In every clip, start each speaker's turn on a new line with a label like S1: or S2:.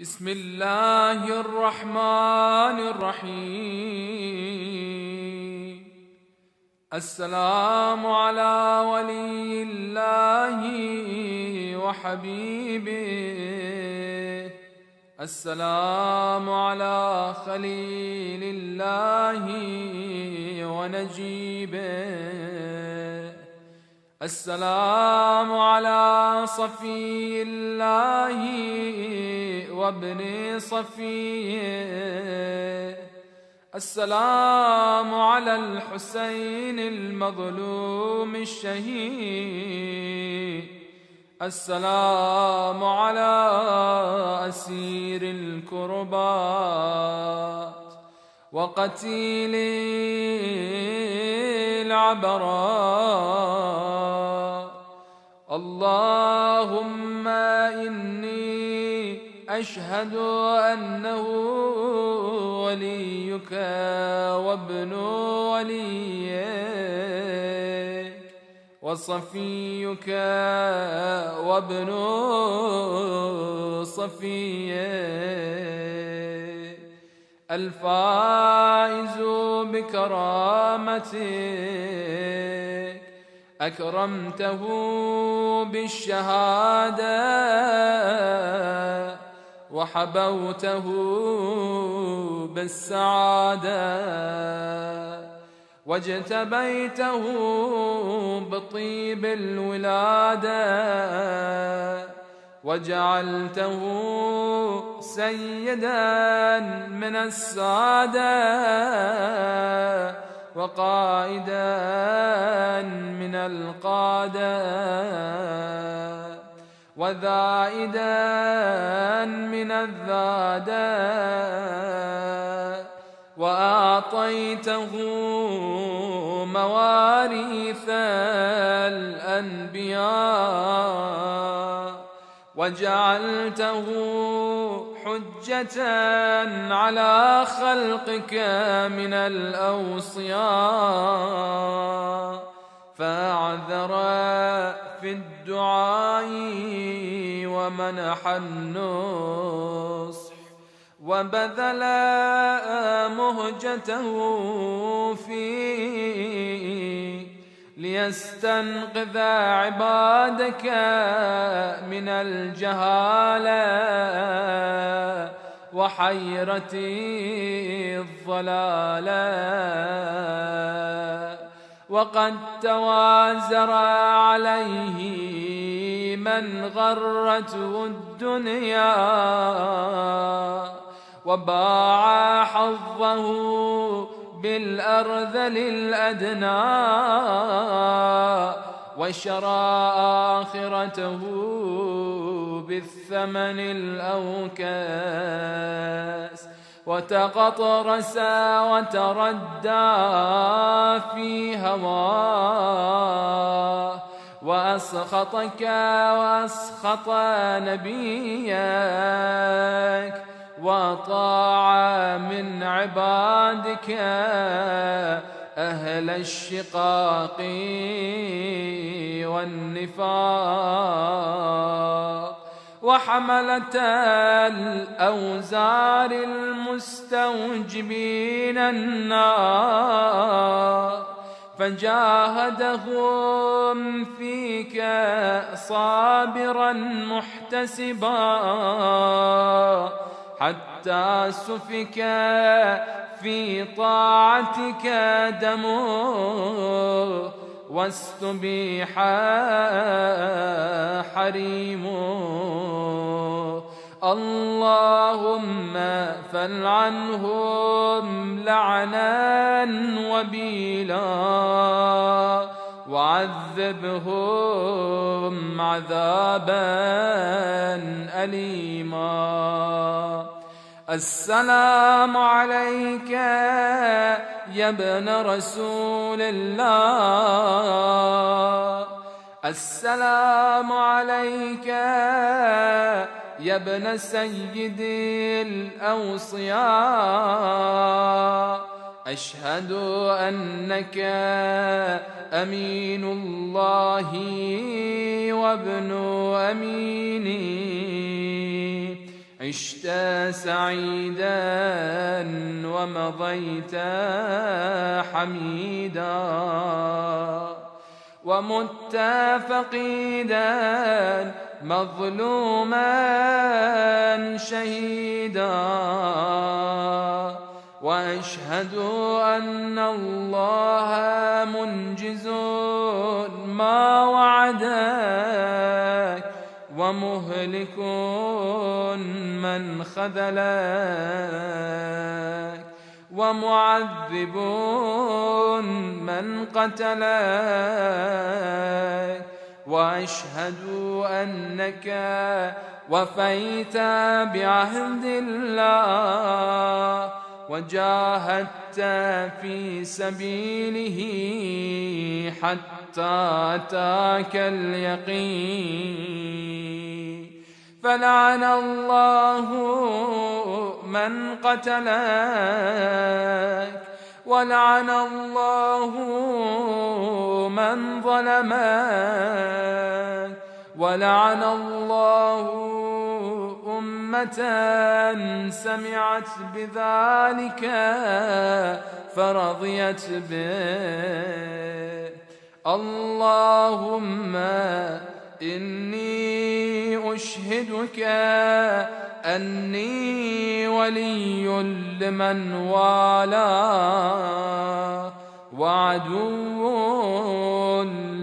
S1: بسم الله الرحمن الرحيم. السلام على ولي الله وحبيبه. السلام على خليل الله ونجيبه. السلام على صفي الله وابن صفيه السلام على الحسين المظلوم الشهيد. السلام على أسير الكربات وقتيل العبرات. اللهم إني أشهد أنه وليك وابن وليك وصفيك وابن صفيك. الفائز بكرامتك. أكرمته بالشهادة وحبوته بالسعادة واجتبيته بطيب الولادة وجعلته سيدا من السادة وقائدا من القادة وذائدا من الذادة وأعطيته مواريث الأنبياء وجعلته حجة على خلقك من الأوصياء. فأعذر في الدعاء ومنح النصح. وبذل مهجته فيه ليستنقذ عبادك من الجهالة وحيرة الضلالة. وقد توازر عليه من غرته الدنيا وباع حظه بالأرذل الأدنى. وشرى آخرته بالثمن الأوكاس وتقطرس وتردى في هواه وأسخطك وأسخط نبيك وطاع من عبادك أهل الشقاق والنفاق وحملة الأوزار المستوجبين النار فجاهدهم فيك صابرا محتسبا حتى سفك في طاعتك دمه واستبيح حريمه اللهم فلعنهم لعنا وبيلا وعذبهم عذابا أليما. السلام عليك يا ابن رسول الله. السلام عليك يا ابن سيد الأوصياء. أشهد أنك أمين الله وابن أميني. عشت سعيدا ومضيت حميدا ومت فقيدا مظلوما شهيدا وأشهد أن الله منجز ما وعدك ومهلك من خذلك ومعذب من قتلك واشهد أنك وفيت بعهد الله وجاهدت في سبيله حتى أتاك اليقين. فلعن الله من قتلك ولعن الله من ظلمك ولعن الله أمة سمعت بذلك فرضيت به. اللهم إني أشهدك أني ولي لمن والاه وعدو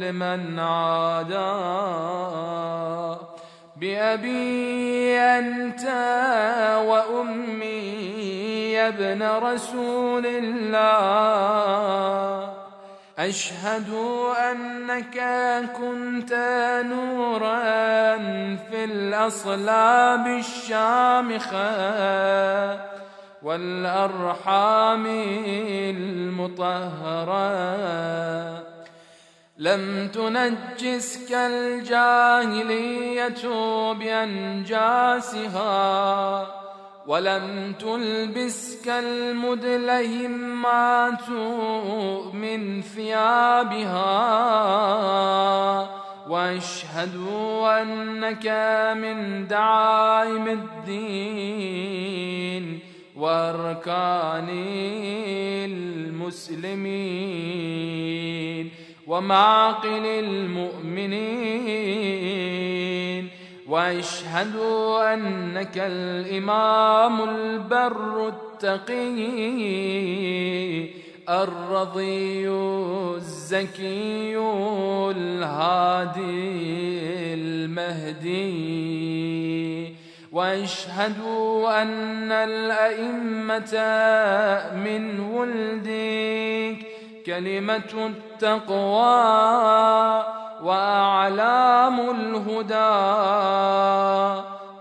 S1: لمن عاداه بأبي أنت وأمي يا ابن رسول الله. أشهد أنك كنت نورا في الأصلاب الشامخة والأرحام المطهرة. لم تنجسك الجاهلية بأنجاسها. ولم تلبسك المدلهمات من ثيابها واشهد أنك من دعائم الدين وأركان المسلمين ومعقل المؤمنين واشهد أنك الإمام البر التقي الرضي الزكي الهادي المهدي واشهد أن الأئمة من ولدك كلمة التقوى وأعلام الهدى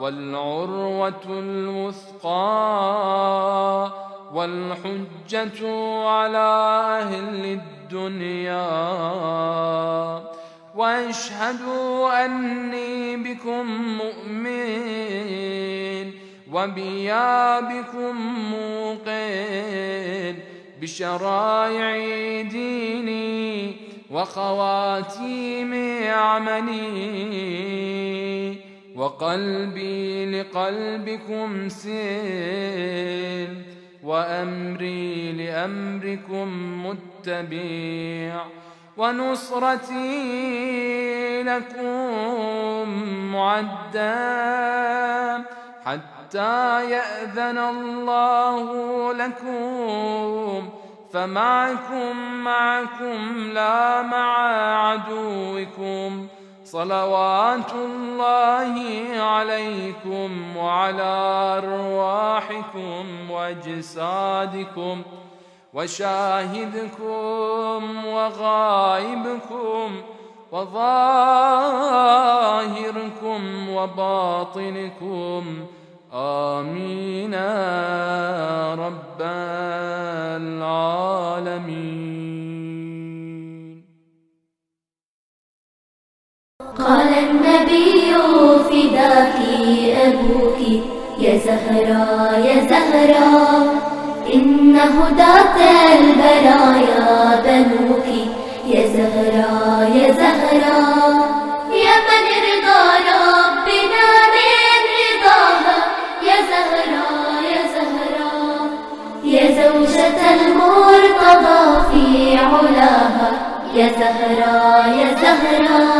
S1: والعروة الوثقى والحجة على أهل الدنيا. واشهد أني بكم مؤمن وبيا بكم موقن بشرائع ديني وخواتيم عملي وقلبي لقلبكم سيل وأمري لأمركم متبع ونصرتي لكم معدا حتى يأذن الله لكم فمعكم معكم لا مع عدوكم. صلوات الله عليكم وعلى أرواحكم وأجسادكم وشاهدكم وغائبكم وظاهركم وباطنكم. آمين رب العالمين.
S2: قال النبي فداك أبوك يا زهرا يا زهرا إن هداة البرايا بنوك يا زهرا يا زهرا. يا زهراء يا زهراء